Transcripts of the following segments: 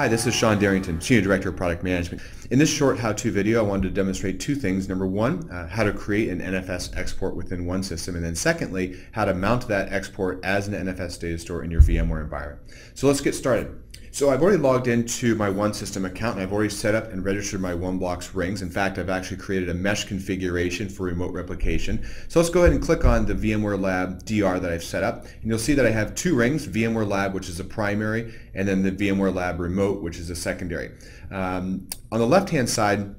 Hi, this is Sean Darrington, Senior Director of Product Management. In this short how-to video, I wanted to demonstrate two things. Number one, uh, how to create an NFS export within OneSystem, and then secondly, how to mount that export as an NFS data store in your VMware environment. So let's get started. So I've already logged into my OneSystem account and I've already set up and registered my OneBlox rings. In fact, I've actually created a mesh configuration for remote replication. So let's go ahead and click on the VMware Lab DR that I've set up. And you'll see that I have two rings, VMware Lab, which is a primary, and then the VMware Lab Remote, which is a secondary. Um, on the left-hand side,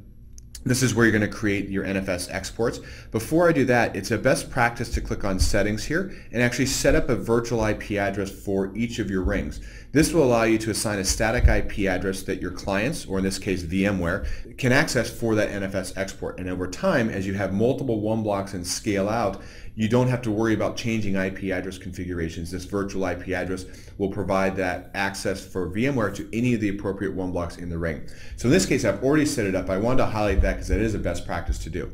this is where you're going to create your NFS exports. Before I do that, it's a best practice to click on settings here and actually set up a virtual IP address for each of your rings. This will allow you to assign a static IP address that your clients, or in this case VMware, can access for that NFS export. And over time, as you have multiple OneBlox and scale out, you don't have to worry about changing IP address configurations. This virtual IP address will provide that access for VMware to any of the appropriate OneBlox in the ring. So in this case, I've already set it up. I wanted to highlight that because that is a best practice to do.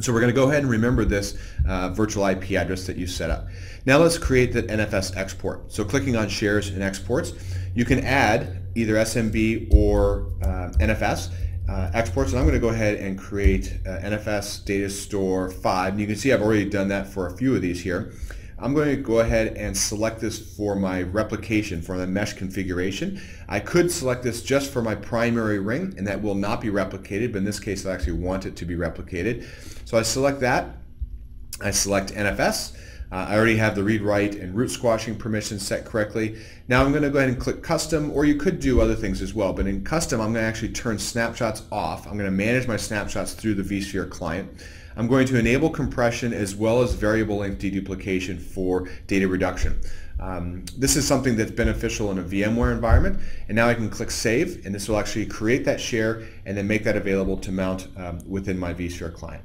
So we're going to go ahead and remember this uh, virtual IP address that you set up. Now let's create the NFS export. So clicking on shares and exports, you can add either SMB or uh, NFS uh, exports. And I'm going to go ahead and create uh, NFS Data Store 5. And you can see I've already done that for a few of these here. I'm going to go ahead and select this for my replication for the mesh configuration. I could select this just for my primary ring and that will not be replicated, but in this case I actually want it to be replicated. So I select that, I select NFS, uh, I already have the read write and root squashing permissions set correctly. Now I'm going to go ahead and click custom or you could do other things as well but in custom I'm going to actually turn snapshots off. I'm going to manage my snapshots through the vSphere client. I'm going to enable compression as well as variable length deduplication for data reduction. Um, this is something that's beneficial in a VMware environment and now I can click save and this will actually create that share and then make that available to mount um, within my vSphere client.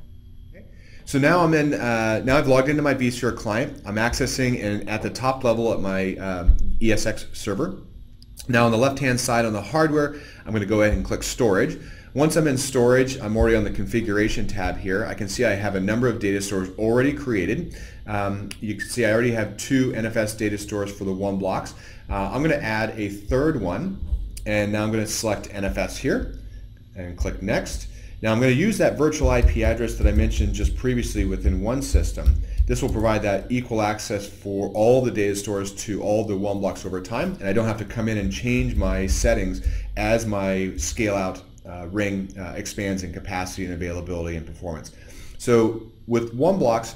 So now I'm in, uh, now I've logged into my vSphere client. I'm accessing and at the top level at my um, ESX server. Now on the left-hand side on the hardware, I'm going to go ahead and click storage. Once I'm in storage, I'm already on the configuration tab here. I can see I have a number of data stores already created. Um, you can see I already have two NFS data stores for the OneBlox. Uh, I'm going to add a third one and now I'm going to select NFS here and click next. Now I'm going to use that virtual IP address that I mentioned just previously within OneSystem. This will provide that equal access for all the data stores to all the OneBlox over time and I don't have to come in and change my settings as my scale out uh, ring uh, expands in capacity and availability and performance. So with one blocks,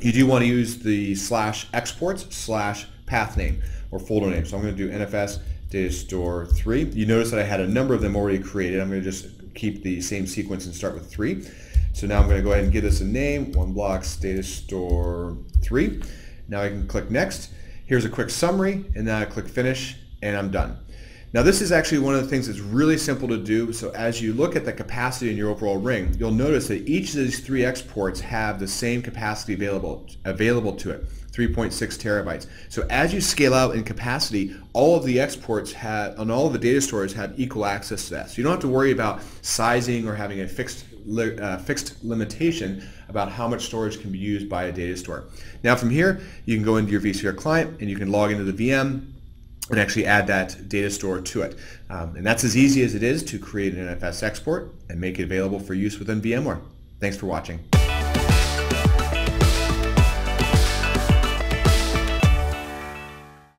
you do want to use the slash exports slash path name or folder name. So I'm going to do NFS data store 3. You notice that I had a number of them already created. I'm going to just keep the same sequence and start with 3. So now I'm going to go ahead and give this a name, OneBlox data store 3. Now I can click next. Here's a quick summary and then I click finish and I'm done. Now this is actually one of the things that's really simple to do. So as you look at the capacity in your overall ring, you'll notice that each of these three exports have the same capacity available, available to it, 3.6 terabytes. So as you scale out in capacity, all of the exports have, and all of the data stores have equal access to that. So you don't have to worry about sizing or having a fixed uh, fixed limitation about how much storage can be used by a data store. Now from here, you can go into your vSphere client and you can log into the VM, and actually add that data store to it. Um, and that's as easy as it is to create an NFS export and make it available for use within VMware. Thanks for watching.